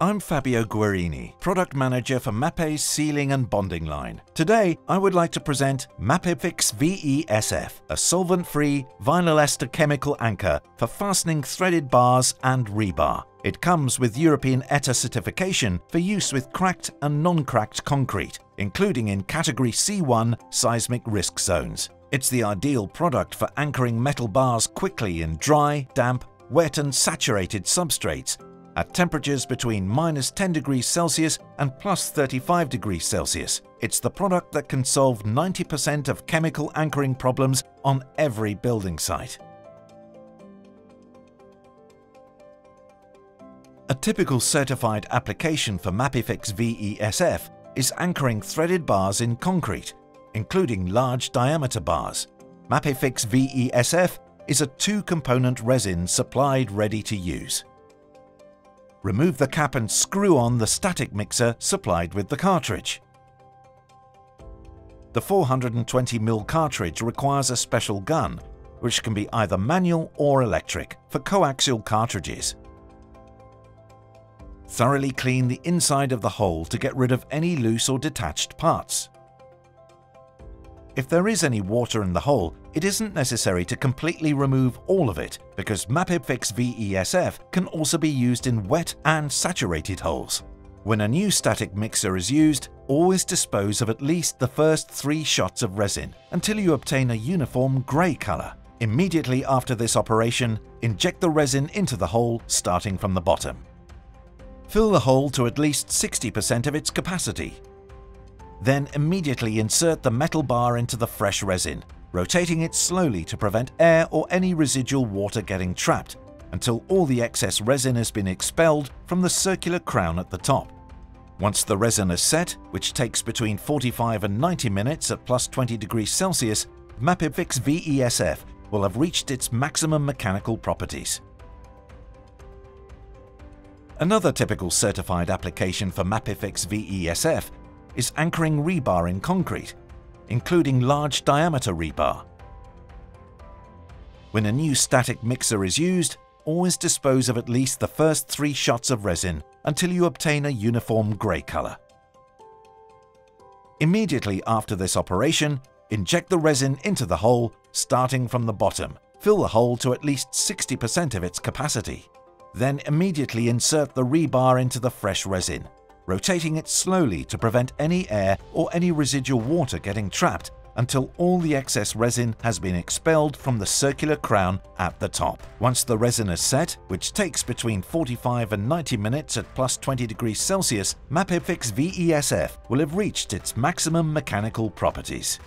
I'm Fabio Guerini, Product Manager for Mapei's sealing and bonding line. Today, I would like to present Mapefix VESF, a solvent-free vinyl ester chemical anchor for fastening threaded bars and rebar. It comes with European ETA certification for use with cracked and non-cracked concrete, including in Category C1 seismic risk zones. It's the ideal product for anchoring metal bars quickly in dry, damp, wet and saturated substrates at temperatures between minus 10 degrees Celsius and plus 35 degrees Celsius. It's the product that can solve 90% of chemical anchoring problems on every building site. A typical certified application for Mapefix VESF is anchoring threaded bars in concrete, including large diameter bars. Mapefix VESF is a two-component resin supplied ready to use. Remove the cap and screw on the static mixer supplied with the cartridge. The 420mm cartridge requires a special gun, which can be either manual or electric for coaxial cartridges. Thoroughly clean the inside of the hole to get rid of any loose or detached parts. If there is any water in the hole, it isn't necessary to completely remove all of it because Mapefix VESF can also be used in wet and saturated holes. When a new static mixer is used, always dispose of at least the first three shots of resin until you obtain a uniform grey colour. Immediately after this operation, inject the resin into the hole starting from the bottom. Fill the hole to at least 60% of its capacity then immediately insert the metal bar into the fresh resin, rotating it slowly to prevent air or any residual water getting trapped until all the excess resin has been expelled from the circular crown at the top. Once the resin is set, which takes between 45 and 90 minutes at plus 20 degrees Celsius, Mapefix VESF will have reached its maximum mechanical properties. Another typical certified application for Mapefix VESF is anchoring rebar in concrete, including large diameter rebar. When a new static mixer is used, always dispose of at least the first three shots of resin until you obtain a uniform grey colour. Immediately after this operation, inject the resin into the hole starting from the bottom. Fill the hole to at least 60% of its capacity. Then immediately insert the rebar into the fresh resin rotating it slowly to prevent any air or any residual water getting trapped until all the excess resin has been expelled from the circular crown at the top. Once the resin is set, which takes between 45 and 90 minutes at plus 20 degrees Celsius, Mapefix VESF will have reached its maximum mechanical properties.